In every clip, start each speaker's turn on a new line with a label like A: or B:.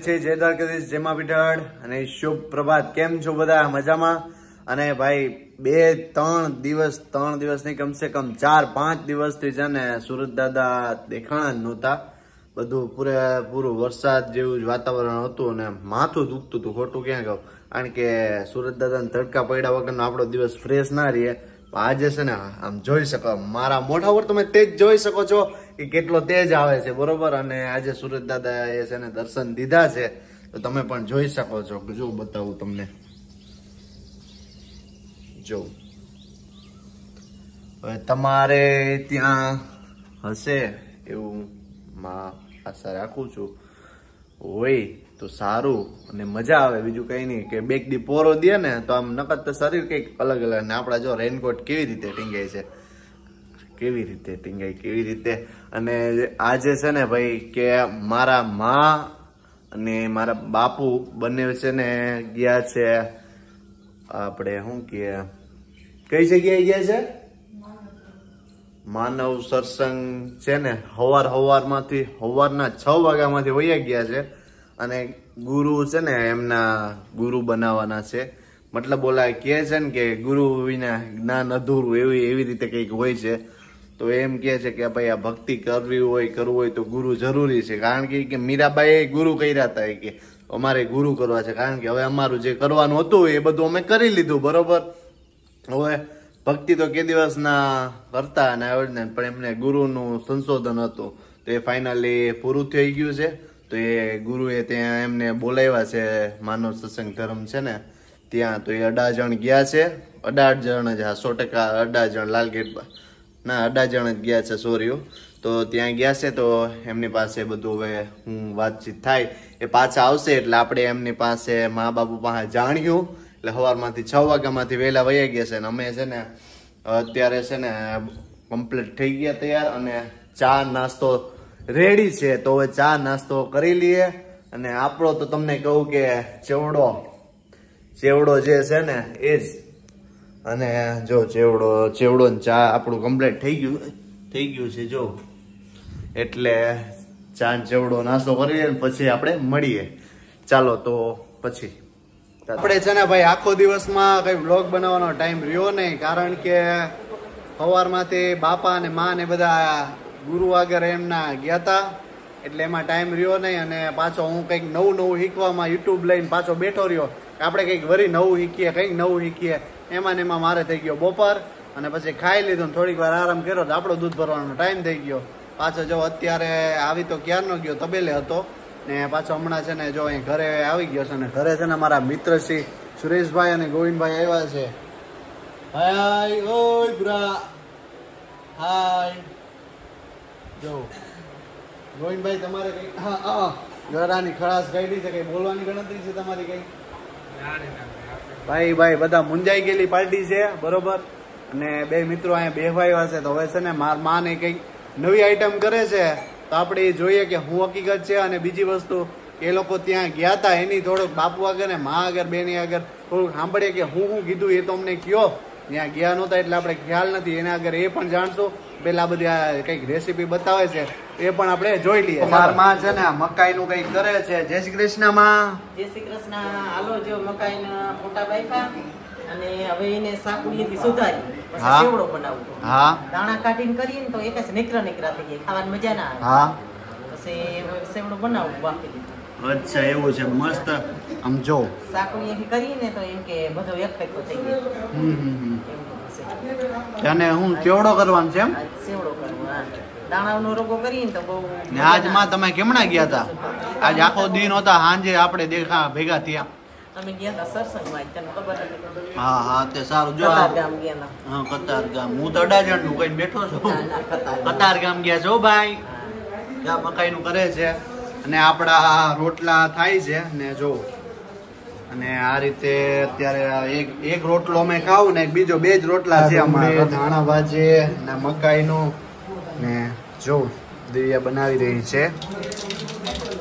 A: સ્વાગત છે. જય દ્વારકાધીશ જેમા પીઠળ અને શુભ પ્રભાત. કેમ છો બધા? મજામાં? અને ભાઈ, બે, ત્રણ દિવસ ત્રણ દિવસ નહીં, કમસે કમ ચાર, પાંચ દિવસથી છે ને સુરત દાદા દેખાણા જ નહોતા. બધું પૂરેપૂરું વરસાદ જેવું જ વાતાવરણ હતું અને માથું દુખતું હતું. ખોટું ક્યાં કહું? કારણ કે સુરત દાદાને તડકા પડ્યા વગરનો આપણો દિવસ ફ્રેશ ના રહીએ. આજે છે ને, આમ જોઈ શકો, મારા મોઢા ઉપર તમે જ જોઈ શકો છો. કે કેટલો તેજ આવે છે, બરોબર? અને આજે સુરત દાદા એ છે ને દર્શન દીધા છે, તો તમે પણ જોઈ શકો છો. જો બતાવું તમને. જો. હવે તમારે ત્યાં હશે એવું માં આશા રાખું છું. હોય તો સારું અને મજા આવે. બીજું કઈ નહીં કે બેક દી પોરો દે ને તો આમ નકદ તો શરીર કંઈક અલગ અલગ ને આપણા જો રેનકોટ કેવી રીતે ટીંગાય છે. કેવી રીતે ટીંગાઈ, કેવી રીતે? અને આજે છે ને ભાઈ કે મારા મા અને મારા બાપુ બંને છે ને ગયા છે, આપણે શું કે કઈ જગ્યાએ ગયા છે? માનવ સત્સંગ છે ને, હવાર હવારમાંથી, હવારના છ વાગ્યામાંથી વયા ગયા છે. અને ગુરુ છે ને એમના ગુરુ બનાવવાના છે. મતલબ ઓલા કહે છે ને કે ગુરુ વિના જ્ઞાન અધૂરું એવી એવી રીતે કંઈક હોય છે. તો એમ કહે છે કે ભાઈ આ ભક્તિ કરવી હોય, કરવું હોય તો ગુરુ જરૂરી છે. કારણ કે કે મીરાબાઈએ ગુરુ કર્યા હતા કે અમારે ગુરુ કરવા છે. કારણ કે હવે અમારું જે કરવાનું હતું એ બધું અમે કરી લીધું, બરોબર? હવે ભક્તિ તો કે દિવસના કરતા અને આવડને, પણ એમને ગુરુનું સંશોધન હતું. તો એ ફાઇનલી પૂરું થઈ ગયું છે. તો એ ગુરુએ ત્યાં એમને બોલાવ્યા છે, માનવ સત્સંગ ધર્મ છે ને, ત્યાં તો એ અઢાર જણ ગયા છે. અઢાર જણ જ હા સો ટકા અઢાર જણ લાલગેટ ના અઢા જણ જ ગયા છે સોરીઓ તો ત્યાં ગયા છે, તો એમની પાસે બધું હવે હું વાતચીત થાય એ પાછા આવશે, એટલે આપણે એમની પાસે મા બાપુ પાસે જાણ્યું. એટલે સવારમાંથી છ વાગ્યામાંથી વહેલા વયા ગયા છે, અને અમે છે ને, અત્યારે છે ને કમ્પ્લીટ થઈ ગયા તૈયાર, અને ચા નાસ્તો રેડી છે. તો હવે ચા નાસ્તો કરી લઈએ, અને આપણો તો તમને કહું કે ચેવડો ચેવડો જે છે ને, એ જ. અને જો ચેવડો ચેવડો ને ચા આપણું કમ્પ્લીટ થઈ ગયું થઈ ગયું છે, જો. એટલે ચા ચેવડો નાસ્તો કરીએ ને પછી આપણે મળીએ. ચાલો તો પછી. આપણે છે ને ભાઈ આખો દિવસમાં કઈ વ્લોગ બનાવવાનો ટાઈમ રહ્યો નહીં, કારણ કે સવારમાંથી બાપા અને મા ને બધા ગુરુ આગળ એમના ગયા હતા એટલે એમાં ટાઈમ રહ્યો નહીં અને પાછો હું કંઈક નવું નવું શીખવામાં યુટ્યુબ લઈને પાછો બેઠો રહ્યો આપણે કંઈક વરી નવું શીખીએ, કંઈક નવું શીખીએ. એમાં ને એમાં મારે થઈ ગયો બપોર અને પછી ખાઈ લીધું થોડીક વાર આરામ કર્યો તો આપણો દૂધ ભરવાનો ટાઈમ થઈ ગયો. પાછો જો અત્યારે આવી તો ક્યારનો ગયો? તબેલે હતો. ને પાછો હમણાં છે ને જો અહીં ઘરે આવી ગયો છે ને ઘરે છે ને મારા મિત્ર શ્રી સુરેશભાઈ અને ગોવિંદભાઈ આવ્યા છે. હાય, ઓય, બ્રા. હાય. જો. ગોવિંદભાઈ તમારે કઈ? હા હા ગરાની ખડાસ કાઢી છે, કઈ બોલવાની ગણતરી છે તમારી કઈ? ભાઈ ભાઈ, બધા મુંજાઈ ગયેલી પાર્ટી છે, બરોબર? અને બે મિત્રો અહીંયા બેહવાયા છે, તો હવે છે ને માર માને કંઈક નવી આઈટમ કરે છે, તો આપણે જોઈએ કે હું હકીકત છે અને બીજી વસ્તુ, એ લોકો ત્યાં ગયા હતા એની થોડોક બાપુ આગળ ને મા આગળ, બેની આગળ થોડુંક સાંભળીએ કે હું હું કીધું એ તો અમને કયો. ત્યાં ગયા નહોતા એટલે આપણે ખ્યાલ નથી. એના આગળ એ પણ જાણશું. પેલા બધી કંઈક રેસીપી બતાવે છે. એ પણ આપણે જોઈ લઈએ. માં છે ને મકાઈ નું કંઈક કરે છે. જય શ્રી કૃષ્ણમાં.
B: જય શ્રી કૃષ્ણ. હાલો જો મકાઈના ફોટા બાફ્યા અને હવે એને સાકુડીએથી સુધારી. પછી સેવડો બનાવવો
A: હા.
B: દાણા કાઢીને કરીએ ને તો એક જ નીકરા નીકરા થઈ ગયા ખાવાની મજા ના આવે.
A: હા.
B: પછી સેવડો બનાવવું દીધું.
A: અચ્છા એવું છે. મસ્ત. આમ જો.
B: સાકુડીએથી કરીએ ને તો એમ કે બધો એક ફેંકો થઈ જાય
A: હમ. અને હું કેવડો કરવાનો છે એમ?
B: સેવડો કરવો દાણાનો રોગો કરીએ ને તો બહુ
A: ને આજમાં તમે કેમણા ગયા હતા આજ આખો દિન હતા સાંજે આપણે દેખા ભેગા થયા.
B: અમે ગયા હતા સરસંગમાં તને ખબર
A: હા હા તે સારું. જો
B: કતાર ગામ ગયા
A: હા કતાર ગામ. હું તો અડાજણનું કઈ બેઠો છું.
B: કતાર ગામ.
A: ગયા છો ભાઈ? ત્યાં મકાઈ નું કરે છે. અને આપડા રોટલા થાય છે ને જો. અને આ રીતે અત્યારે એક એક રોટલો અમે ખાવું ને એક બીજો બે જ રોટલા છે અમારે. ધાણા ભાજે ને મકાઈ નું ને જો દિવ્યા બનાવી રહી છે.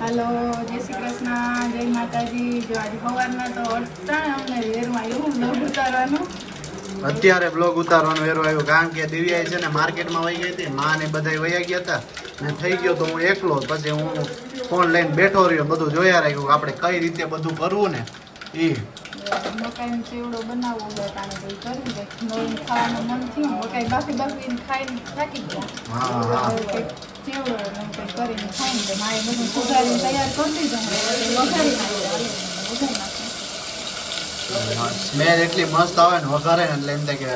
C: હેલો જય શ્રી કૃષ્ણ જય માતાજી. જો આજે સવારના તો અમને વેરમાં એવું ન ઉતારવાનું.
A: અત્યારે બ્લોગ ઉતારવાનો વેરો આવ્યો કારણ કે દિવ્યાએ છે ને માર્કેટમાં વહી ગઈ હતી. માં ને બધા વયા ગયા હતા. ને થઈ ગયો તો હું એકલો. પછી હું ફોન લઈને બેઠો રહ્યો બધું જોયા રાખ્યું કે આપણે કઈ રીતે બધું કરવું ને એ
C: મકાઈનો ચેવડો બનાવવો હોય ઈ કરવું નવીન ખાવાનું મન થયું મકાઈ બાફી બાફીને ખાઈને થાકી ગયા.
A: હા હા.
C: હવે ચેવડો કરીને ખાઈને મારે બધું સુધારીને તૈયાર કરી દીધું. વઘારી નાખ્યું
A: સ્મેલ એટલી મસ્ત આવે ને વઘારે ને એટલે એમ થાય કે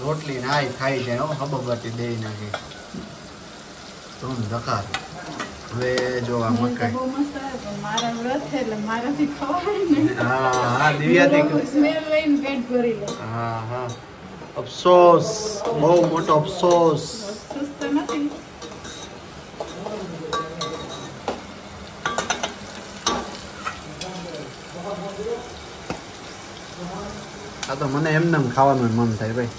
A: રોટલી ને આઈ ખાઈ જાય હો હબબટી દઈ નાખી. ધૂમ ધકાર હવે જો આ મકાઈ. હા દિવ્યાથી હા હા. અફસોસ બહુ મોટો અફસોસ. આ તો મને એમને એમ ખાવાનું મન થાય ભાઈ.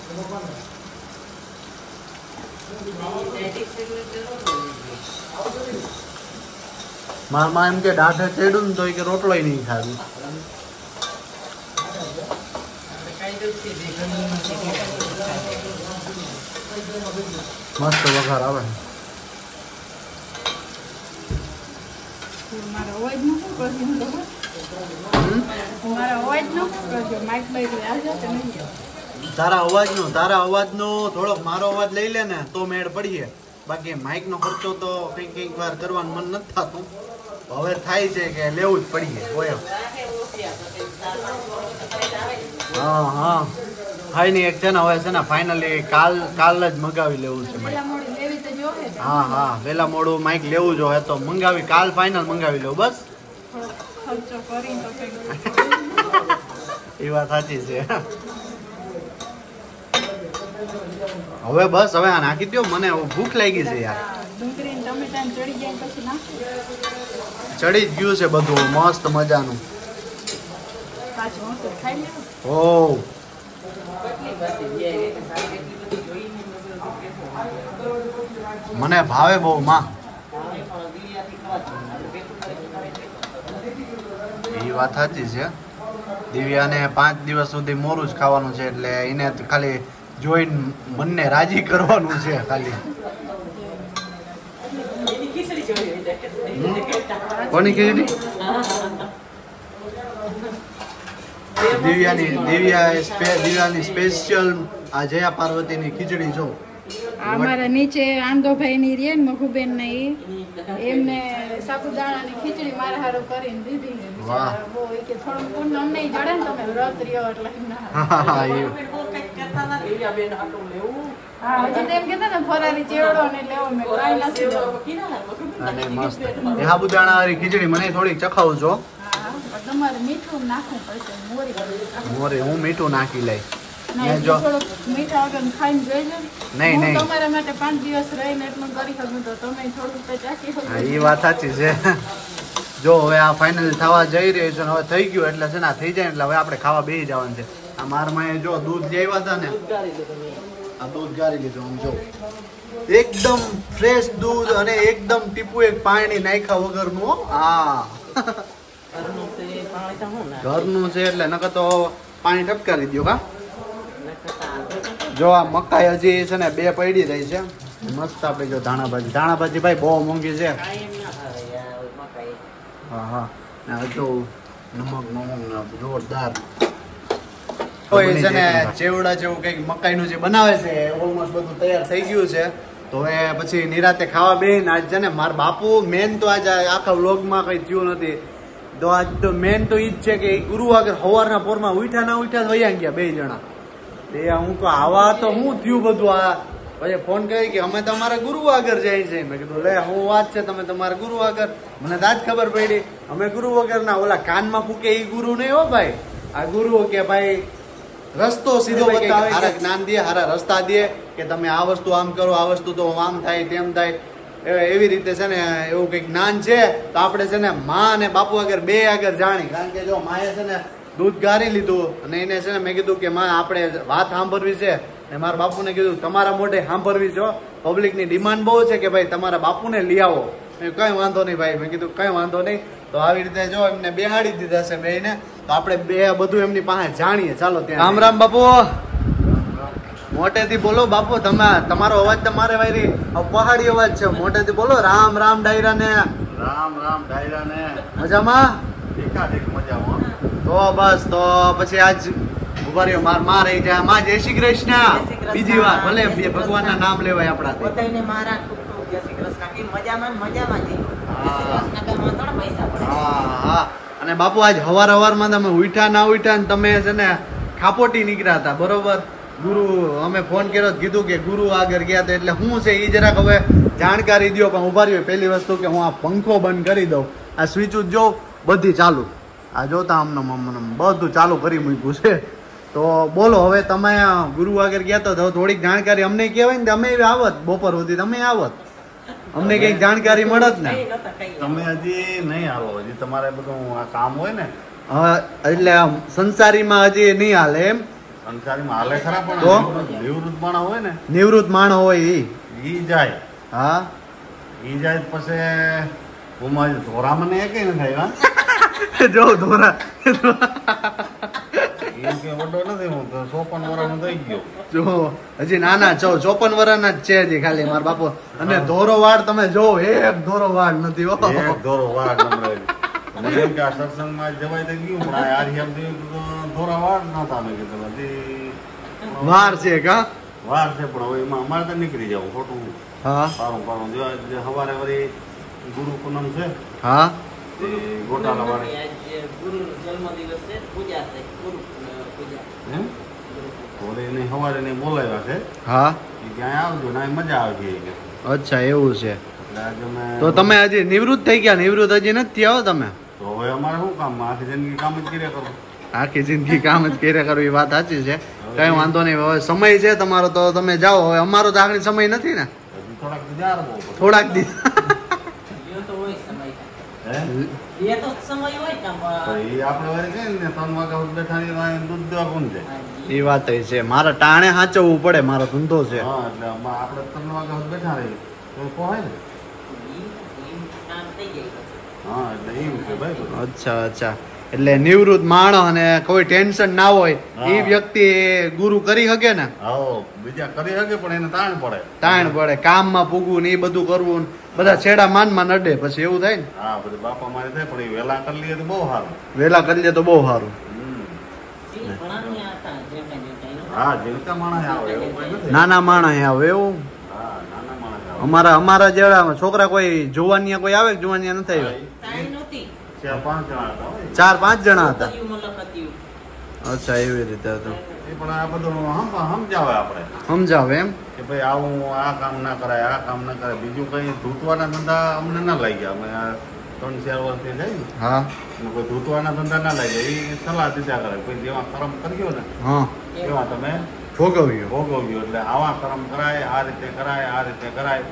A: મારમાં એમ કે દાઢે ચડ્યું ને તો કે રોટલો નહીં ખાવી મસ્ત વઘાર આવે.
C: મારા અવાજનું શું કરજો હું
A: તારા અવાજનો તારા અવાજનો થોડોક મારો અવાજ લઈ લે ને તો મેળ પડીએ. બાકી માઇક નો ખર્ચો તો કંઈક કંઈક વાર કરવાનું મન નથી થતું. હવે થાય છે કે લેવું જ પડીએ હા હા. થાય નહીં એક છે ને હવે છે ને ફાઇનલી કાલ કાલ જ મગાવી લેવું છે માઇક
C: જ.
A: હા હા. વેલા મોડું માઇક લેવું જોઈએ તો મંગાવી કાલ ફાઇનલ મંગાવી લઉં બસ. એ વાત સાચી છે. હવે બસ હવે આ નાખી દો મને ભૂખ લાગી છે યાર.
C: ચડી
A: જ ગયું છે બધું મસ્ત મજાનું. ઓ મને ભાવે બહુ માં. એ વાત સાચી છે. દિવ્યાને પાંચ દિવસ સુધી મોરું જ ખાવાનું છે એટલે એને ખાલી જોઈને મનને રાજી કરવાનું છે ખાલી. કોની ખીચડી? દિવ્યાની દિવ્યા દિવ્યાની સ્પેશિયલ આ જયા પાર્વતીની ખીચડી જો.
C: આ મારા નીચે આંદોભાઈ ની રે ને મઘુબેન ને એમને સાબુદાણાની ખીચડી મારા હારું કરીને દીધી
A: વાહ.
C: કે થોડું પૂન અમને જડે ને તમે વ્રત રહ્યો એટલે ના. ને ને
A: ખીચડી મને થોડીક ચખાવું છો
C: તમારે મીઠું નાખવું પડશે મોરે.
A: હું મીઠું નાખી લઈ
C: ના,
A: ને જો.
C: થોડુંક મીઠા વગર ખાઈને જોઈ લો ને.
A: નહીં, નહીં.
C: તમારા માટે પાંચ દિવસ રહીને એટલું કરી શકું તો તમે થોડું તો ચાખી શકો.
A: હા એ વાત સાચી છે. જો હવે આ ફાઇનલ થવા જઈ રહ્યું છે હવે થઈ ગયું એટલે છે ને થઈ જાય એટલે હવે આપણે ખાવા બેસી જવાનું છે. આ માર માએ જો દૂધ લેવા આવ્યા હતા ને આ દૂધ ગાળી લીધું આમ જો. એકદમ ફ્રેશ દૂધ અને એકદમ ટીપુ એક પાણી નાખ્યા વગરનું હો. હા. ઘરનું છે એટલે નકર તો પાણી ટપકારી દો કા? જો આ મકાઈ હજી છે ને બે પડી રહી છે. મસ્ત આપણે જો ધાણા ભાજી ધાણા ભાજી ભાઈ બહુ મોંઘી છે. હા હા. આ નમક નમક જોરદાર. કોઈ છે ને ચેવડા જેવું કંઈક મકાઈનું જે બનાવે છે ઓલમોસ્ટ બધું તૈયાર થઈ ગયું છે. તો એ પછી નિરાતે ખાવા બે આજ છે ને મારા બાપુ, મેન તો આજ આખા વ્લોગમાં કંઈ થયું નથી. તો આજ તો મેન તો ઈ છે કે ગુરુ આગળ સવારના પોરમાં ઉઠ્યા ના ઉઠ્યા ગયા બે જણા. તે હું તો આવા તો હું થયું બધું આ પછી ફોન કરી કે અમે તમારા ગુરુ આગળ જાય છે. મેં કીધું લે હું વાત છે તમે તમારા ગુરુ આગળ મને તો ખબર પડી અમે ગુરુ વગર ના ઓલા કાનમાં ફૂકે એ ગુરુ નહીં હો ભાઈ. આ ગુરુ કે ભાઈ રસ્તો સીધો બતાવે હારા જ્ઞાન દે હારા રસ્તા દે કે તમે આ વસ્તુ આમ કરો આ વસ્તુ તો આમ થાય તેમ થાય. એવી રીતે છે ને એવું કંઈક જ્ઞાન છે તો આપણે છે ને માં અને બાપુ આગળ બે આગળ જાણી. કારણ કે જો માએ છે ને દૂધ ગારી લીધું અને એને છે ને મેં કીધું કે માં આપણે વાત સાંભળવી છે. ને મારા બાપુને કીધું તમારા મોઢે સાંભળવી છો પબ્લિકની ડિમાન્ડ બહુ છે કે ભાઈ તમારા બાપુને લઈ આવો. મેં કઈ વાંધો નહીં ભાઈ. મેં કીધું કઈ વાંધો નહીં. તો આવી રીતે જો એમને બેહાડી દીધા છે બેને તો આપણે બે બધું એમની પાસે જાણીએ. ચાલો ત્યાં. રામ રામ બાપુ. મોટેથી બોલો બાપુ તમે તમારો અવાજ તમારે વાયરી પહાડી અવાજ છે. મોટેથી બોલો. રામ રામ ડાયરા ને
D: રામ રામ ડાયરા ને
A: મજામાં
D: એક મજામાં
A: તો બસ તો પછી આજ ઉભારીઓ માર માર રહી જાય. માં જય શ્રી કૃષ્ણ. બીજી વાર ભલે ભગવાનના નામ લેવાય આપણા
B: બધાયને મારા ખૂબ ખૂબ જય શ્રી કૃષ્ણ. મજામાં મજામાં જય શ્રી
A: હા.
B: કૃષ્ણમાં પૈસા
A: હા હા. અને બાપુ આજ હવાર હવારમાં તમે ઉઠ્યા ના ઉઠ્યા ને તમે છે ને ખાપોટી નીકળ્યા હતા બરોબર? ગુરુ અમે ફોન કર્યો કીધું કે ગુરુ આગળ ગયા હતા એટલે હું છે એ જરાક હવે જાણકારી દ્યો પણ ઊભા રહ્યો. પહેલી વસ્તુ કે હું આ પંખો બંધ કરી દઉં. આ સ્વિચ જો બધી ચાલુ. આ જોતા આમને આમને બધું ચાલુ કરી મૂક્યું છે. તો બોલો હવે તમે ગુરુ આગળ ગયા તો થોડીક જાણકારી અમને કહેવાય ને તો અમે આવત બપોર સુધી તમે આવત. અમને કંઈક જાણકારી મળત ને.
D: તમે હજી નહીં આવો હજી તમારે બધું આ કામ હોય ને?
A: હવે એટલે આમ સંસારીમાં હજી નહીં હાલે એમ.
D: સંસારીમાં હાલે ખરા
A: તો?
D: પણ નિવૃત્ત માણસ હોય ને?
A: નિવૃત્ત માણસ હોય ઈ.
D: ઈ જાય.
A: હા.
D: ઈ જાય પછી હું મારી ધોરા મને એ કઈ નથી આવ્યા?
A: જો ધોરા.
D: એમ
A: હજી નાના છો ચોપન જ છે હજી ખાલી મારા બાપુ. અને ધોરો વાળ તમે જો એક ધોરો વાળ નથી.
D: મને એમ કે આ સત્સંગમાં જવાય તો ગયું પણ આ આર્યમ દેવ ધોરા વાર નતા મેં કીધું હજી
A: વાર છે કા
D: વાર છે પણ હવે એમાં અમારે તો નીકળી જવું ખોટું.
A: હા.
D: સારું સારું. જો સવારે વળી ગુરુ પૂનમ છે
A: હા.
D: તે ગોટાલા વાળી.
B: આજ ગુરુનો જન્મદિવસ છે પૂજા છે ગુરુ અ, પૂજા.
D: એમ વળી એને સવારે એને બોલાવ્યા છે.
A: હા.
D: કે આવજો ના મજા આવે છે
A: અચ્છા એવું છે. તો તમે હજી નિવૃત્ત થઈ ગયા નિવૃત્ત હજી નથી થયા તમે?
D: તો હવે અમારે શું કામ? આખી જિંદગી કામ જ કર્યા કરો.
A: આખી જિંદગી કામ જ કર્યા કરવું એ વાત સાચી છે. કઈ વાંધો નહીં હવે સમય છે તમારો તો તમે જાઓ. હવે અમારો તો આગળ સમય નથી ને.
D: થોડાક
A: થોડાક દી
B: એ તો હોય સમય
D: હે
B: એ તો સમય હોય
D: એ આપણે વળી કહીએ ને ત્રણ વાગ્યા સુધી બેઠા દૂધ દેવા કોણ છે
A: એ વાત છે. મારા ટાણે સાચવવું પડે મારો ધંધો છે.
D: હા એટલે આપણે ત્રણ વાગ્યા સુધી બેઠા રહીએ તો કોહાય ને?
B: જાય.
D: હા એટલે એમ છે ભાઈ
A: અચ્છા અચ્છા. એટલે નિવૃત્ત માણસ અને કોઈ ટેન્શન ના હોય એ વ્યક્તિ ગુરુ કરી શકે ને?
D: બીજા કરી શકે પણ એને તાણ પડે.
A: તાણ પડે કામમાં પૂગવું ને એ બધું કરવું બધા છેડા માનમાં નડે પછી એવું થાય ને?
D: હા બધું બાપા મારે થાય પણ એ વેલા કરી લઈએ તો બહુ સારું.
A: વેલા કરી લે તો બહુ સારું. નાના માણસ આવે એવું? અમારા અમારા જેવા છોકરા કોઈ જોવાનિયા કોઈ આવે જોવાની જોવાનિયા નથી આવ્યા?
B: તાઈ નહોતી.
D: ચાર પાંચ જણા હતા
A: ચાર પાંચ જણા હતા?
B: છોકરીઓ મલક હતી.
A: અચ્છા એવી રીતે હતું.
D: એ પણ આ બધું હમ- સમજાવે આપણે.
A: સમજાવે એમ?
D: કે ભાઈ આવું આ કામ ના કરાય આ કામ ના કરાય. બીજું કઈ ધૂતવાના ધંધા અમને ના લાગ્યા. અમે આ ત્રણ ચાર વર્ષથી જાય ને
A: હા.
D: કોઈ ધૂતવાના ધંધા ના લાગ્યા. એ સલાહ દીધા કરે. કોઈ જેવા કર્મ કર્યો ને
A: હા.
D: એવા તમે
A: ભોગવ્યો.
D: ભોગવ્યો. એટલે આવા કર્મ કરાય આ રીતે કરાય આ રીતે કરાય.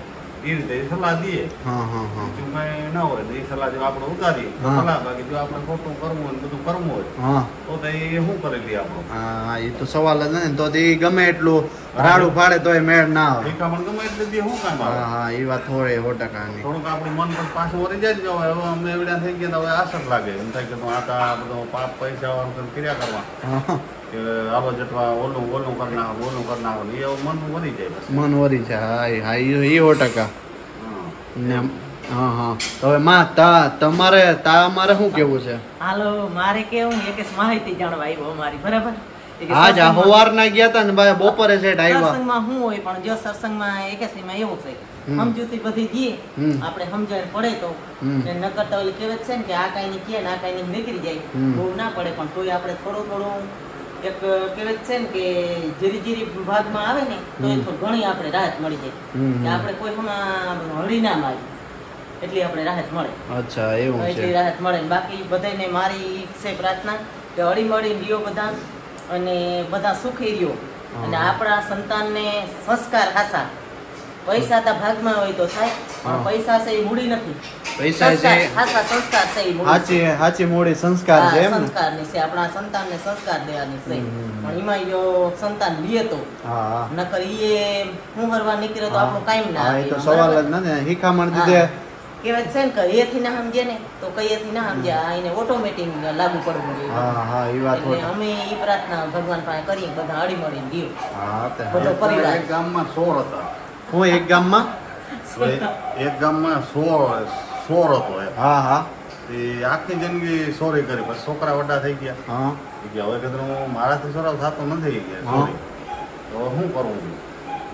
D: એ રીતે સલાહ દઈએ.
A: હા હા હા.
D: બીજું કઈ ના હોય એ સલાહ જો આપણે ઉતારીએ. સલાહ બાકી જો આપણે ખોટું કરવું હોય બધું કરવું હોય તો તો એ શું કરેલી લઈએ
A: હા એ તો સવાલ જ નથી ને. તો એ ગમે એટલું રાડું પાડે તોય મેળ ના આવે.
D: શીખામણ ગમે એટલે દે શું કામ
A: હા હા એ વાત થોડી સો ટકાની.
D: થોડુંક આપણું મન પણ પાછું વળી જાય ને હવે અમને એવડા થઈ ગયા તો હવે આસર લાગે. એમ થાય કે આ તો બધો પાપ પૈસા વાળું કર્યા કરવા કે આલો જટવા ઓલું ઓલું કરી નાખો ઓલું કરી નાખો એ મન વળી જાય
A: મન વરી જાય હા એ- એ સો ટકા. ને હા હા. હવે માં તા તમારે તા મારે શું કેવું છે?
B: હાલો મારે કેવું એક માહિતી જાણવા આવ્યો અમારી બરાબર?
A: આજ હવાર ના ગયા તા ને ભાઈ બપોરે છે આવ્યા
B: સત્સંગમાં શું હોય પણ જો સત્સંગમાં એકાસીમાં એવું છે. સમજૂતી બધી
A: ગઈ
B: આપણે સમજણ પડે તો. નકર તો ઓલી કહેવત છે ને કે આ કઈ ની કે ના આ કાંઈ ની નીકળી જાય. બહુ ના પડે પણ તોય આપણે થોડું થોડું એક કહેવત છે ને કે જીરી જીરી ભાગમાં આવે ને તો એ ઘણી આપણે રાહત મળી જાય. કે આપણે કોઈ હમણાં હળી ના મારી એટલી આપણે રાહત મળે.
A: અચ્છા એવું
B: એટલી
A: છે
B: રાહત મળે. બાકી બધાને મારી છે પ્રાર્થના કે હળી મળી રહ્યો બધા અને બધા સુખી રહ્યો. અને. આપણા સંતાનને સંસ્કાર હાસા પૈસા તો ભાગમાં હોય તો થાય પણ પૈસા છે એ મૂડી નથી.
A: પૈસા છે.
B: સંસ્કાર, સંસ્કાર છે એ મૂડી
A: સાચી સાચી સંસ્કાર છે એમ ને?
B: સંસ્કારની છે. આપણા સંતાનને સંસ્કાર દેવાની છે.
A: હમ, હમ, હમ.
B: પણ એમાં જો સંતાન લે તો.
A: હા. હા
B: નકર ઈએ હું હરવા નીકળે તો
A: હા.
B: આપણું ના
A: હા એ તો સવાલ જ નથી શિખામણ દીધે.
B: કહેવાય છે ને કે ના સમજે ને તો કઈએથી ના સમજે. એને ઓટોમેટિક લાગુ પડવું જોઈએ.
A: હા હા એ વાત
B: એટલે અમે એ પ્રાર્થના ભગવાન પાસે કરીએ બધા હળી મળીને ગયો.
A: હા
B: બધો પરિવાર.
D: એક ગામમાં સોળ હતા.
A: હું એક ગામમાં?
D: એક- એક ગામમાં સોર સોર હતો
A: હા હા.
D: એ આખી જિંદગી સોરી કરી. પછી છોકરા વડા થઈ ગયા.
A: હા.
D: કે હવે કીધું હું મારાથી સોરાવ થતો નથી કે. સોરી. તો શું કરવું?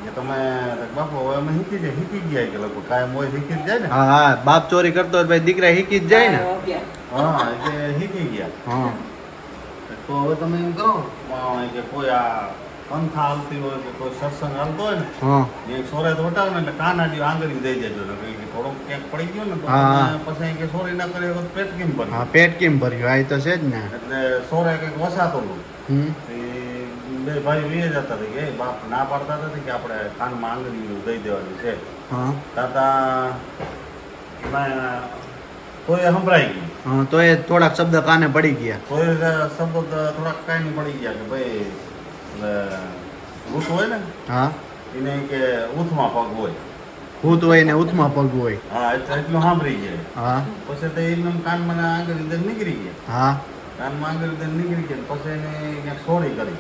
D: કે તમે બાપુ હવે અમે શીખી જાય શીખી ગયા કે લગભગ કાયમ હોય શીખી જ જાય ને.
A: હા હા. બાપ ચોરી કરતો હોય ભાઈ દીકરા શીખી જ જાય ને.
D: હા એટલે કે શીખી ગયા.
A: હા.
D: તો હવે તમે એમ કરો કે કોઈ આ પંથા આવતી હોય કે કોઈ સત્સંગ આવતો હોય ને એક સોરે તો વટાવે ને એટલે કાનાડી આંગળી દઈ દેજો. થોડોક ક્યાંક પડી ગયો ને તો પછી કે સોરે ના કરે તો પેટ કેમ ભર્યું?
A: હા પેટ કેમ ભર્યું? આ તો છે જ ને.
D: એટલે સોરે કંઈક વસાતો હતો એ બે ભાઈ વીએ જતા હતા કે બાપ ના પાડતા હતા કે આપણે કાનમાં આંગળી દઈ દેવાની છે. તાતા કોઈ સંભળાઈ ગયું.
A: હા તો એ થોડાક શબ્દ કાને પડી ગયા?
D: કોઈ શબ્દ થોડાક કાંઈ પડી ગયા કે ભાઈ ઊંટ હોય ને
A: હા?
D: એને કે ઊંથમાં પગ હોય.
A: ભૂત હોય ને ઉથમાં પગ હોય.
D: હા એટલું સાંભળી જાય.
A: હા?
D: પછી તો એકદમ કાનમાં આગળ અંદર નીકળી ગયા.
A: હા?
D: કાનમાં આગળ અંદર નીકળી ગયા પછી એને ક્યાંક સોરી કરી.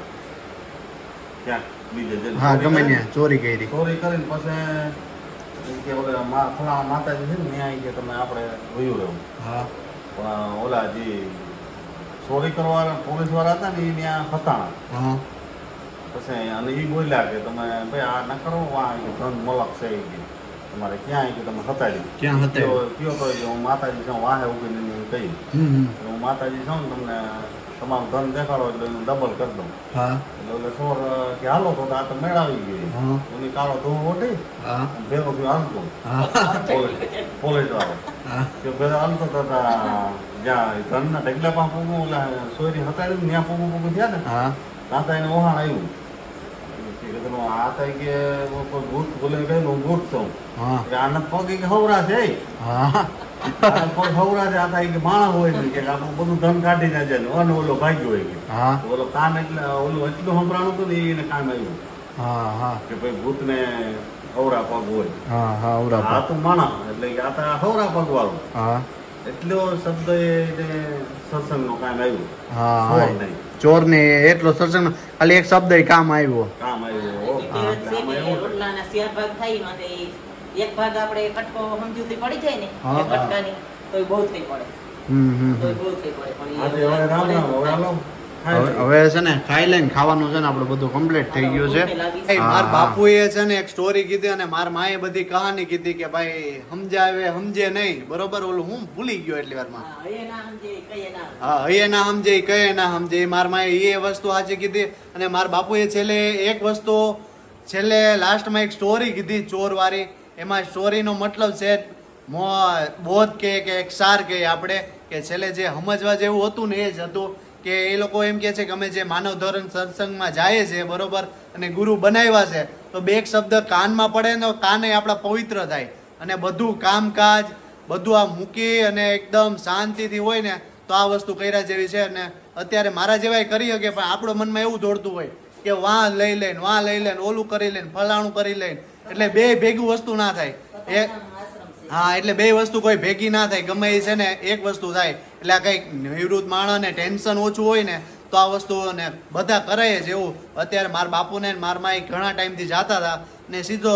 D: ક્યાંક બીજે
A: હા
D: ચોરી
A: ગમે
D: કરી.
A: ત્યાં ચોરી કરી.
D: ચોરી કરીને પછી કે ઓલા મા- માતાજી છે ને ત્યાં કે તમે આપણે વયું રહેવું
A: હા.
D: પણ ઓલા જે ચોરી કરવા પોલીસવાળા હતા ને એ ત્યાં હતા
A: હા.
D: પછી અને એ બોલ્યા કે તમે ભાઈ આ ન કરો આ ધન મલક છે એ તમારે ક્યાં કે તમે હતાડી
A: ક્યાં હતા
D: કયો તો હું માતાજી છું વાહે ઉગીને એમ કહી. હું માતાજી છું ને તમને તમારું ધન દેખાડો એટલે એનું ડબલ કરી દઉં.
A: હા.
D: એટલે ચોર કે હાલો તો આ તો મેળાવી ગઈ. એની કાળો ઓઢી
A: હા.
D: ભેગો થયો હાલતો
A: હા.
D: પોલીસ વાળો
A: હા.
D: કે ભેગો હાલતો હતા જ્યાં ધનના ઢગલા પાસે પૂગું ઓલા સોયરી હતાડી ત્યાં પૂગું પૂગું થયા ને ત્યાં એને ઓહાણ આવ્યું કે આ થાય કે ભૂત બોલીને કહ્યું હું ભૂત છું.
A: હા.
D: પગ કે હવરા છે
A: હા.
D: આના પગ હવરા છે આ થાય કે માણસ હોય કે આપણું બધું ધન કાઢી ના જાય અને ઓલો ભાગ્યો હોય કે
A: હા.
D: ઓલો કાન એટલે ઓલું એટલું સંભળાણું હતું ને એને કાન આવ્યું.
A: હા હા.
D: કે ભાઈ ભૂતને હવરા પગ હોય.
A: હા હા ઉરા
D: આ તો માણસ એટલે કે આ તો હવરા પગ વાળું
A: હા.
D: એટલો શબ્દ એને સત્સંગનો કામ આવ્યું.
A: હા
D: ચોર
A: ને એટલો સત્સંગ ખાલી એક શબ્દ કામ આવ્યો.
D: કામ આવ્યું ઓ,
B: કહેવત છે
D: એટલે આમાં
B: કે
D: એવું છે.
B: રોટલાના ચાર ભાગ થાય એમાં એક ભાગ આપણે કટકો સમજૂતી પડી જાય ને એ કટકાની તો એ બહુ થઈ પડે. બહુ થઈ પડે. પણ
D: આજે
B: એ
D: હવે રામ રામ હવે હાલો. ખાઈ
A: હવે
D: લઈએ.
A: હવે છે ને ખાઈ લઈને ખાવાનું છે ને આપણે બધું કમ્પ્લીટ થઈ ગયું છે. માર બાપુએ છે ને એક સ્ટોરી કીધી અને માર માએ બધી કહાની કીધી કે ભાઈ સમજાવે સમજે નહીં. બરોબર? ઓલું હું ભૂલી ગયો એટલી વારમાં.
B: હા.
A: હૈયે ના સમજે કયે ના સમજે. માર માએ એ વસ્તુ સાચી કીધી અને માર બાપુએ છેલ્લે એક વસ્તુ છેલ્લે લાસ્ટમાં એક સ્ટોરી કીધી ચોરવાળી એમાં સ્ટોરીનો મતલબ છે બોધ કે એક સાર કે આપણે, કે છેલ્લે જે સમજવા જેવું હતું ને એ જ હતું, કે એ લોકો એમ કે છે કે અમે જે માનવ ધોરણ સત્સંગમાં જાય છે બરોબર, અને ગુરુ બનાવ્યા છે, તો બે એક શબ્દ કાનમાં પડે ને કાને આપણા પવિત્ર થાય. અને બધું કામકાજ, બધું આ મૂકી અને એકદમ શાંતિથી હોય ને, તો આ વસ્તુ કર્યા જેવી છે. અને અત્યારે મારા જેવાય કરી શકે, પણ આપણો મનમાં એવું દોડતું હોય. કે વાં લઈ લઈને વાં લઈ લઈને ઓલું કરી લઈને ફલાણું કરી લઈને. એટલે બે ભેગું વસ્તુ ના થાય. એ હા એટલે બે વસ્તુ કોઈ ભેગી ના થાય. ગમે એ છે ને એક વસ્તુ થાય. એટલે આ કંઈક નિવૃત્ત માણસને ટેન્શન ઓછું હોય ને તો આ વસ્તુઓને બધા કરે જ એવું. અત્યારે મારા બાપુને મારા માએ ઘણા ટાઈમથી જાતા હતા ને સીધો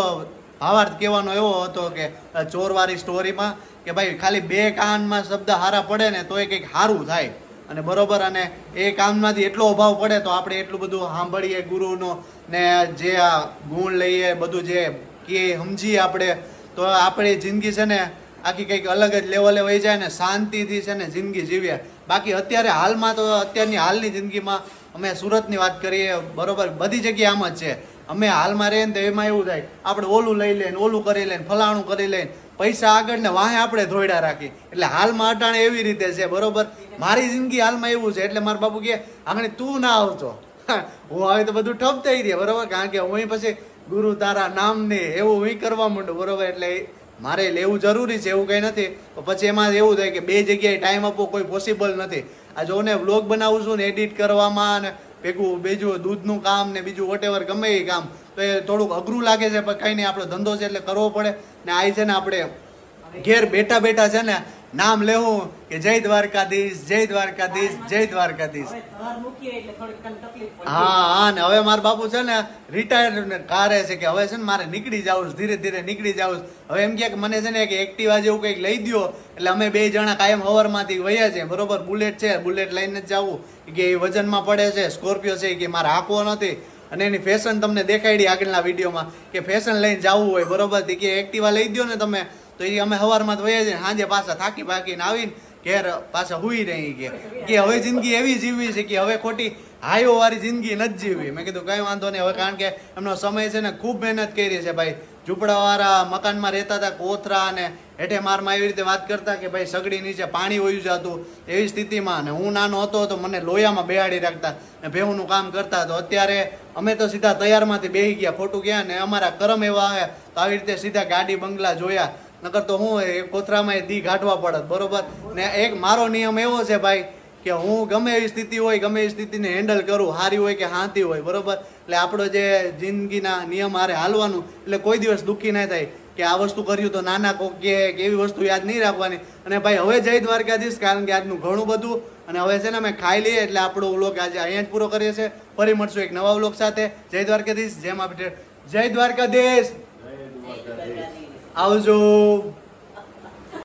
A: ભાવાર્થ કહેવાનો એવો હતો કે ચોરવાળી સ્ટોરીમાં કે ભાઈ ખાલી બે કાનમાં શબ્દ હારા પડે ને તો એ કંઈક સારું થાય. અને બરોબર, અને એ કામમાંથી એટલો અભાવ પડે તો આપણે એટલું બધું સાંભળીએ ગુરુનો ને જે આ ગુણ લઈએ, બધું જે કે સમજીએ આપણે, તો આપણી જિંદગી છે ને આખી કંઈક અલગ જ લેવલે વહી જાય ને શાંતિથી છે ને જિંદગી જીવીએ. બાકી અત્યારે હાલમાં તો અત્યારની હાલની જિંદગીમાં અમે સુરતની વાત કરીએ, બરોબર, બધી જગ્યાએ આમ જ છે. અમે હાલમાં રહીએ ને તો એમાં એવું થાય, આપણે ઓલું લઈ લઈને, ઓલું કરી લઈને, ફલાણું કરી લઈને, પૈસા આગળ ને વાહે આપણે ધોઈડા રાખી એટલે હાલમાં અટાણે એવી રીતે છે, બરોબર? મારી જિંદગી હાલમાં એવું છે, એટલે મારા બાપુ કહે, આંગણે તું ના આવતો. હું આવે તો બધું ઠપ થઈ રહે બરોબર? કારણ કે હું પછી ગુરુ તારા નામની એવું હું કરવા માંડું, બરોબર? એટલે મારે લેવું જરૂરી છે, એવું કંઈ નથી. તો પછી એમાં એવું થાય કે બે જગ્યાએ ટાઈમ આપવો કોઈ પોસિબલ નથી. આ જો ને વ્લોગ બનાવું છું ને એડિટ કરવામાં ને ભેગું બીજું, દૂધનું કામ ને બીજું વોટેવર ગમે એ કામ. તો એ થોડુંક અઘરું લાગે છે, પણ કંઈ નહીં, આપણો ધંધો છે એટલે કરવો પડે. ને આ છે ને આપણે ઘેર બેઠા બેઠા છે ને નામ લેવું કે જય દ્વારકાધીશ જય દ્વારકાધીશ જય દ્વારકાધીશ. હા હા ને હવે મારા બાપુ છે ને રિટાયર કારે છે કે હવે છે ને મારે નીકળી જાઉં ધીરે ધીરે નીકળી જાઉં. હવે એમ કે મને છે ને કે એક્ટિવા જેવું કંઈક લઈ દ્યો. એટલે અમે બે જણા કાયમ હવરમાંથી વયા છે. બરોબર બુલેટ છે બુલેટ લઈને જ જવું. કે એ વજનમાં પડે છે સ્કોર્પિયો છે કે મારે હાંકવો નથી. અને એની ફેશન તમને દેખાડી આગળના વિડીયોમાં કે ફેશન લઈને જવું હોય બરોબર. કે એક્ટિવા લઈ દો ને તમે. તો એ અમે સવારમાં જ વયા છે સાંજે પાછા થાકી પાકીને આવીને ઘેર પાછા હુઈ રહી કે કે હવે જિંદગી એવી જીવવી છે કે હવે ખોટી હાઈઓ વાળી જિંદગી નથી જીવવી. મેં કીધું કઈ વાંધો નહીં. હવે કારણ કે એમનો સમય છે ને ખૂબ મહેનત કરી છે ભાઈ. ઝૂંપડાવાળા મકાનમાં રહેતા હતા કોથરા અને હેઠે મારમાં એવી રીતે વાત કરતા કે ભાઈ સગડી નીચે પાણી વયું જતું એવી સ્થિતિમાં. અને હું નાનો હતો તો મને લોયામાં બેહાડી રાખતા ને ભેહુંનું કામ કરતા તો અત્યારે અમે તો સીધા તૈયારમાંથી બેહી ગયા. ખોટું ગયા ને અમારા કરમ એવા આવ્યા તો આવી રીતે સીધા ગાડી બંગલા જોયા. નકર તો હું એ કોથરામાં દી કાઢવા પડત, બરોબર? ને એક મારો નિયમ એવો છે ભાઈ, કે હું ગમે એવી સ્થિતિ હોય, ગમે એવી સ્થિતિને હેન્ડલ કરું, હારી હોય કે હાંતી હોય, બરોબર? એટલે આપણો જે જિંદગીના નિયમ હારે હાલવાનું, એટલે કોઈ દિવસ દુઃખી ના થાય કે આ વસ્તુ કર્યું તો નાના કોક કે કે એવી વસ્તુ યાદ નહીં રાખવાની. અને ભાઈ, હવે જય દ્વારકાધીશ કારણ કે આજનું ઘણું બધું, અને હવે છે ને અમે ખાઈ લઈએ, એટલે આપણો વ્લોગ આજે અહીંયા જ પૂરો કરીએ છીએ. ફરી મળશું એક નવા વ્લોગ સાથે. જય દ્વારકાધીશ જેમ આપણે જય દ્વારકાધીશ. આવજો